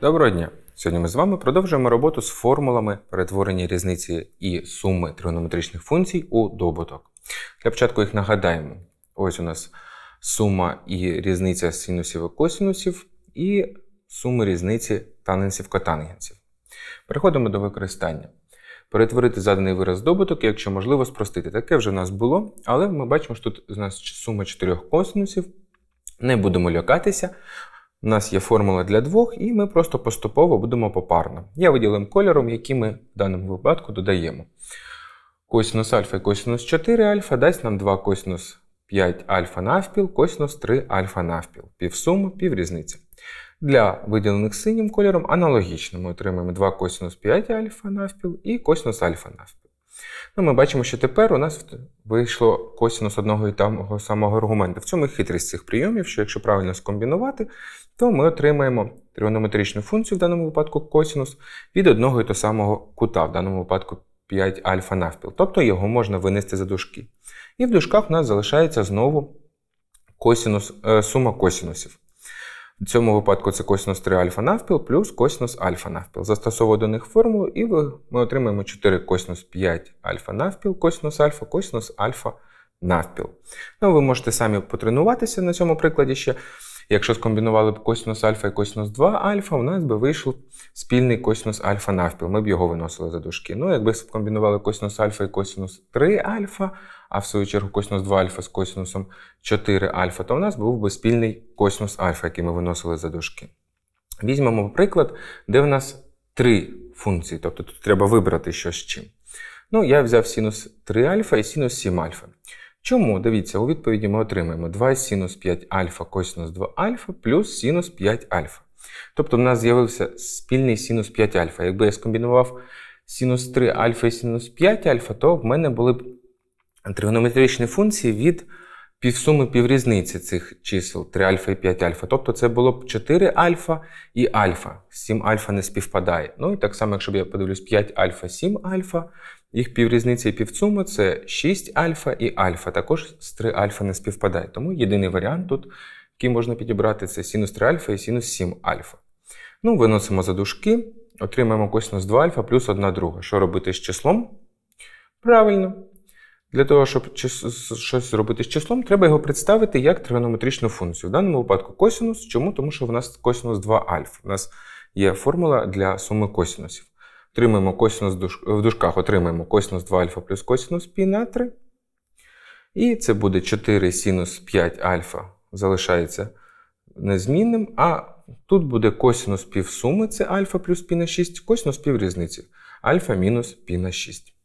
Доброго дня! Сьогодні ми з вами продовжуємо роботу з формулами перетворення різниці і суми тригонометричних функцій у добуток. Для початку їх нагадаємо. Ось у нас сума і різниця синусів і косинусів, і суми різниці тангенсів котангенсів. Переходимо до використання. Перетворити заданий вираз добуток, якщо можливо, спростити. Таке вже в нас було, але ми бачимо, що тут у нас сума чотирьох косинусів. Не будемо лякатися. У нас є формула для двох, і ми просто поступово будемо попарно. Я виділив кольором, який ми в даному випадку додаємо. Косинус альфа і косинус 4 альфа дасть нам 2 косинус 5 альфа навпіл, косинус 3 альфа навпіл. Півсума, піврізниця. Для виділених синім кольором аналогічно ми отримаємо 2 косинус 5 альфа навпіл і косинус альфа навпіл. Ну, Ми бачимо, що тепер у нас вийшло косинус одного і того самого аргументу. В цьому і хитрість цих прийомів, що якщо правильно скомбінувати, то ми отримаємо тригонометричну функцію в даному випадку косинус від одного і того самого кута, в даному випадку 5 альфа навпіл. Тобто його можна винести за дужки. І в дужках у нас залишається знову косинус, е, сума косинусів. В цьому випадку це косинус 3 альфа навпіл плюс косинус альфа навпіл. Застосовую до них формулу, і ми отримаємо 4 косинус 5 альфа навпіл, косинус альфа, косинус альфа навпіл. Ну, Ви можете самі потренуватися на цьому прикладі ще. Якщо скомбінували б косинус альфа і косинус 2 альфа, у нас би вийшов спільний косинус альфа навпіл. Ми б його виносили за дужки. Ну, якби скомбінували косинус альфа і косинус 3 альфа, а в свою чергу косинус 2 альфа з косинусом 4 альфа, то у нас був би спільний косинус альфа, який ми виносили за дужки. Візьмемо приклад, де в нас три функції, тобто тут треба вибрати що з чим. Ну, я взяв синус 3 альфа і синус 7 альфа. Чому? Дивіться, у відповіді ми отримаємо 2 синус 5 альфа косинус 2 альфа плюс синус 5 альфа. Тобто в нас з'явився спільний синус 5 альфа. Якби я скомбінував синус 3 альфа і синус 5 альфа, то в мене були б тригонометричні функції від півсуми піврізниці цих чисел 3 альфа і 5 альфа. Тобто це було б 4 альфа і альфа. 7 альфа не співпадає. Ну і так само, якщо б я подивлюсь 5 альфа, 7 альфа, їх піврізниця і півсума це 6 альфа і альфа. Також з 3 альфа не співпадає. Тому єдиний варіант тут, який можна підібрати, це синус 3 альфа і синус 7 альфа. Ну, виносимо за дужки, отримаємо косинус 2 альфа плюс 1 друга. Що робити з числом? Правильно. Для того, щоб щось зробити з числом, треба його представити як тригонометричну функцію. В даному випадку косинус. Чому? Тому що в нас косинус 2 альфа. У нас є формула для суми косинусів. Отримаємо косинус в дужках отримаємо косинус 2 альфа плюс косинус пі на 3. І це буде 4 синус 5 альфа залишається незмінним. А тут буде косинус півсуми, це альфа плюс пі на 6, косинус піврізниці альфа мінус пі на 6.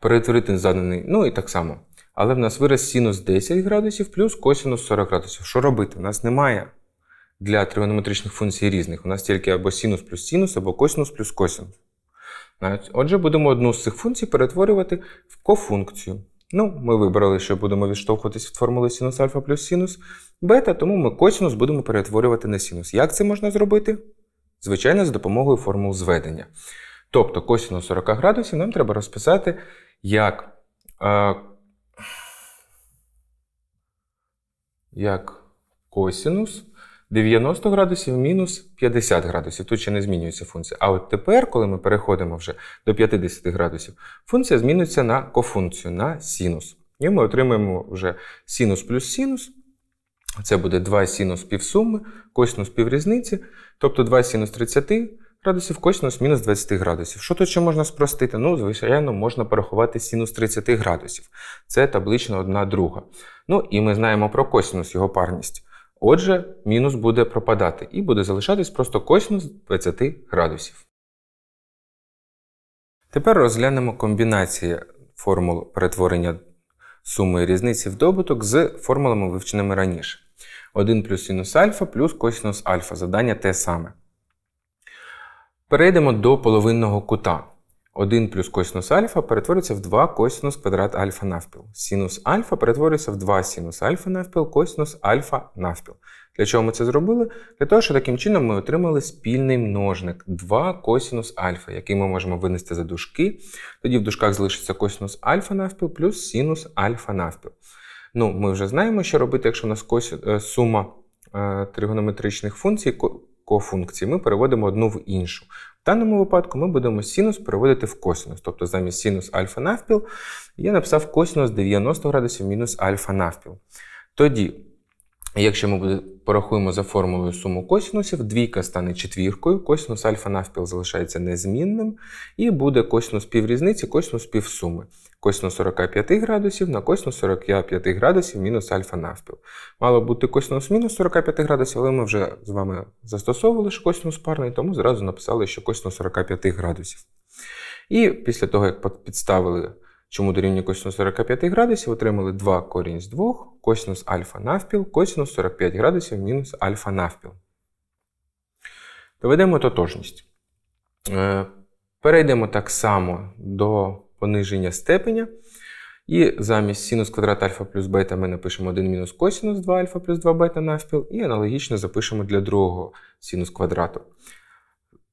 Перетворити заданий, ну і так само. Але в нас вираз синус 10 градусів плюс косинус 40 градусів. Що робити? У нас немає для тригонометричних функцій різних. У нас тільки або синус плюс синус, або косинус плюс косинус. Отже, будемо одну з цих функцій перетворювати в кофункцію. Ну, Ми вибрали, що будемо відштовхуватись від формули синус альфа плюс синус бета, тому ми косинус будемо перетворювати на синус. Як це можна зробити? Звичайно, за допомогою формул зведення. Тобто косинус 40 градусів нам треба розписати як е, як косинус 90 градусів мінус 50 градусів. Тут ще не змінюється функція. А от тепер, коли ми переходимо вже до 50 градусів, функція змінюється на кофункцію, на синус. І ми отримаємо вже синус плюс синус. Це буде 2 синус півсуми, косинус піврізниці, тобто 2 синус 30 градусів, косинус мінус 20 градусів. Що тут ще можна спростити? Ну, звичайно, можна порахувати синус 30 градусів. Це таблично одна друга. Ну і ми знаємо про косинус, його парність. Отже, мінус буде пропадати і буде залишатись просто косинус 20 градусів. Тепер розглянемо комбінації формул перетворення суми різниці в добуток з формулами, вивченими раніше. 1 плюс синус альфа плюс косинус альфа. Завдання те саме. Перейдемо до половинного кута. 1 плюс косинус альфа перетворюється в 2 косинус квадрат альфа навпіл. Синус альфа перетворюється в 2 синус альфа навпіл, косинус альфа навпіл. Для чого ми це зробили? Для того, що таким чином ми отримали спільний множник 2 косинус альфа, який ми можемо винести за дужки. Тоді в дужках залишиться косинус альфа навпіл плюс синус альфа навпіл. Ну, Ми вже знаємо, що робити, якщо у нас косі... Е, сума е, тригонометричних функцій кофункції ми переводимо одну в іншу. В даному випадку ми будемо синус переводити в косинус. Тобто замість синус альфа навпіл я написав косинус 90 градусів мінус альфа навпіл. Тоді, якщо ми порахуємо за формулою суму косинусів, двійка стане четвіркою, косинус альфа навпіл залишається незмінним, і буде косинус піврізниці, косинус півсуми. Косинус 45 градусів на косинус 45 градусів мінус альфа навпіл. Мало бути косинус мінус 45 градусів, але ми вже з вами застосовували що косинус парний, тому зразу написали, що косинус 45 градусів. І після того, як підставили чому дорівнює косинус 45 градусів, отримали 2 корінь з 2, косинус альфа навпіл, косинус 45 градусів мінус альфа навпіл. Доведемо тотожність. Е, перейдемо так само до пониження степеня. І замість синус квадрат альфа плюс бета ми напишемо 1 мінус косинус 2 альфа плюс 2 бета навпіл, і аналогічно запишемо для другого синус квадрату.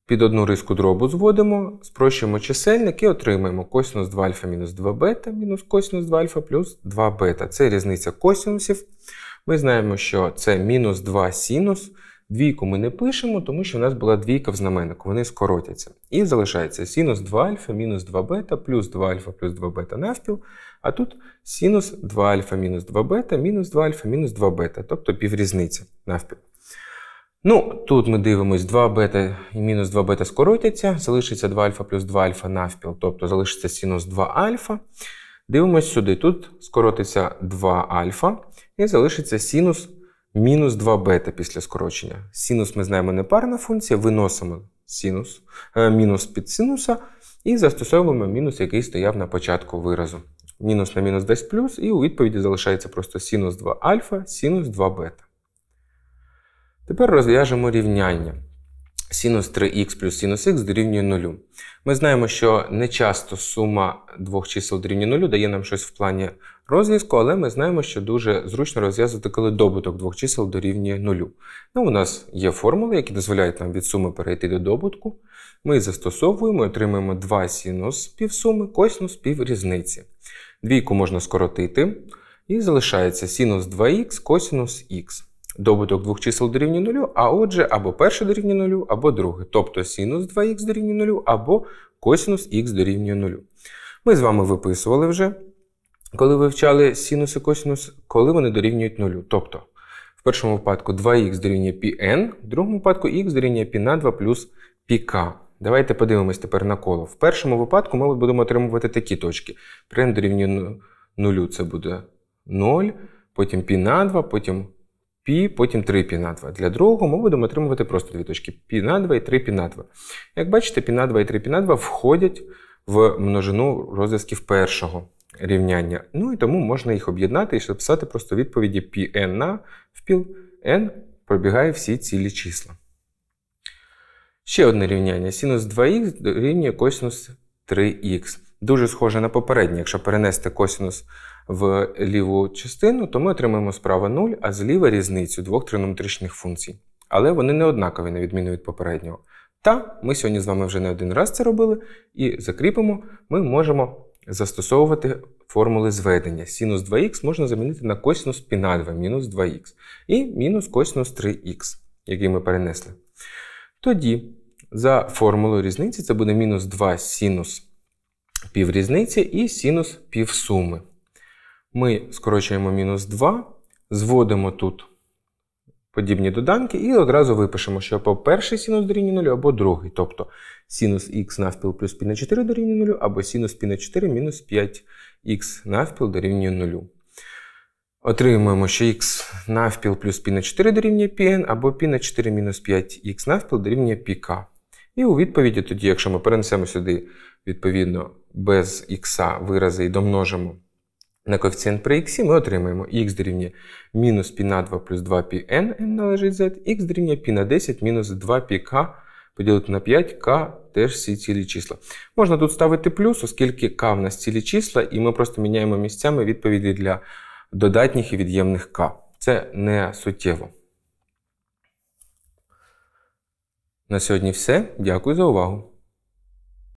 Під одну риску дробу зводимо, спрощуємо чисельник і отримаємо косинус 2 альфа мінус 2 бета мінус косинус 2 альфа плюс 2 бета. Це різниця косинусів. Ми знаємо, що це мінус 2 синус. Двійку ми не пишемо, тому що в нас була двійка в знаменнику, вони скоротяться. І залишається синус 2 альфа мінус 2 бета плюс 2 альфа плюс 2 бета навпіл. А тут синус 2 альфа мінус 2 бета мінус 2 альфа мінус 2 бета, тобто піврізниця навпіл. Ну, Тут ми дивимось 2 бета і мінус 2 бета скоротяться, залишиться 2 альфа плюс 2 альфа навпіл, тобто залишиться синус 2 альфа. Дивимось сюди. Тут скоротиться 2 альфа і залишиться синус мінус 2 бета після скорочення. Синус ми знаємо не парна функція, виносимо синус, е, мінус під синуса і застосовуємо мінус, який стояв на початку виразу. Мінус на мінус десь плюс, і у відповіді залишається просто синус 2 альфа, синус 2 бета. Тепер розв'яжемо рівняння. Синус 3х плюс синус х дорівнює 0. Ми знаємо, що не часто сума двох чисел дорівнює 0 дає нам щось в плані розв'язку, але ми знаємо, що дуже зручно розв'язувати, коли добуток двох чисел дорівнює 0. Ну, У нас є формули, які дозволяють нам від суми перейти до добутку. Ми застосовуємо і отримуємо 2 синус півсуми, косинус піврізниці. Двійку можна скоротити, і залишається синус 2х, косинус х добуток двох чисел дорівнює 0, а отже, або перше дорівнює 0, або друге. Тобто синус 2х дорівнює 0, або косинус х дорівнює 0. Ми з вами виписували вже, коли вивчали синус і косинус, коли вони дорівнюють 0. Тобто, в першому випадку 2х дорівнює πn, в другому випадку х дорівнює π на 2 плюс πk. Давайте подивимось тепер на коло. В першому випадку ми будемо отримувати такі точки. При n дорівнює 0 це буде 0, потім π на 2, потім π, потім 3 π на 2. Для другого ми будемо отримувати просто дві точки π на 2 і 3 π на 2. Як бачите, π на 2 і 3 π на 2 входять в множину розв'язків першого рівняння. Ну і тому можна їх об'єднати і записати просто відповіді πn на впіл n пробігає всі цілі числа. Ще одне рівняння. Синус 2х дорівнює косинус 3х. Дуже схоже на попереднє, якщо перенести косинус в ліву частину, то ми отримаємо справа 0, а зліва різницю двох тригонометричних функцій. Але вони не однакові, на відміну від попереднього. Та ми сьогодні з вами вже не один раз це робили, і закріпимо, ми можемо застосовувати формули зведення. Синус 2х можна замінити на косинус π на 2 мінус 2х і мінус косинус 3х, який ми перенесли. Тоді, за формулою різниці, це буде мінус 2 синус піврізниці і синус півсуми. Ми скорочуємо мінус 2, зводимо тут подібні доданки і одразу випишемо, що по перший синус дорівнює 0 або другий. Тобто синус х навпіл плюс пі на 4 дорівнює 0, або синус пі на 4 мінус 5х навпіл дорівнює 0. Отримуємо, що х навпіл плюс пі на 4 дорівнює πn, або пі на 4 мінус 5х навпіл дорівнює пк. І у відповіді тоді, якщо ми перенесемо сюди відповідно, без х вирази і домножимо на коефіцієнт при х, ми отримаємо х дорівнює мінус π на 2 плюс 2 πn, n належить z, х дорівнює π на 10 мінус 2 πk поділити на 5 k теж всі цілі числа. Можна тут ставити плюс, оскільки k в нас цілі числа, і ми просто міняємо місцями відповіді для додатніх і від'ємних k. Це не суттєво. На сьогодні все. Дякую за увагу.